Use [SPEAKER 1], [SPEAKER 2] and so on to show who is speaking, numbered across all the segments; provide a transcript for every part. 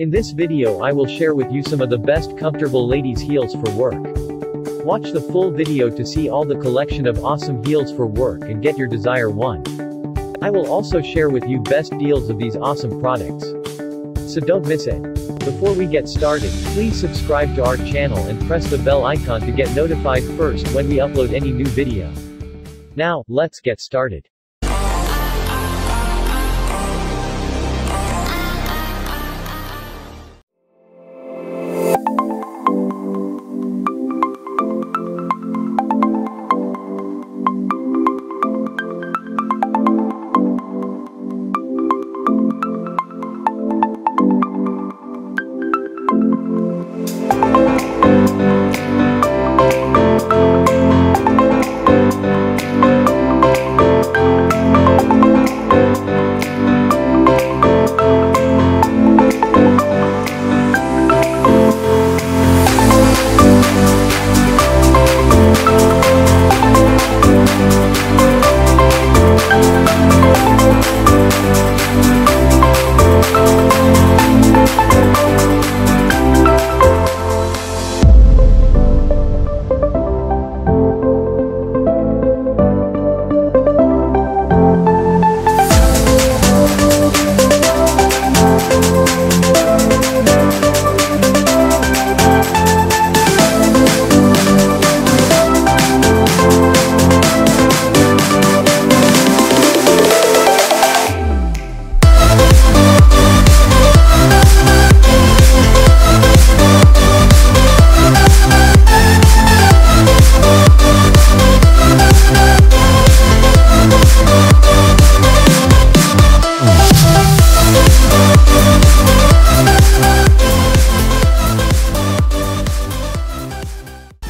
[SPEAKER 1] In this video I will share with you some of the best comfortable ladies heels for work. Watch the full video to see all the collection of awesome heels for work and get your desire one. I will also share with you best deals of these awesome products. So don't miss it. Before we get started, please subscribe to our channel and press the bell icon to get notified first when we upload any new video. Now, let's get started.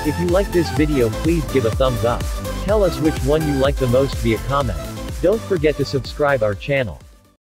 [SPEAKER 1] If you like this video please give a thumbs up. Tell us which one you like the most via comment. Don't forget to subscribe our channel.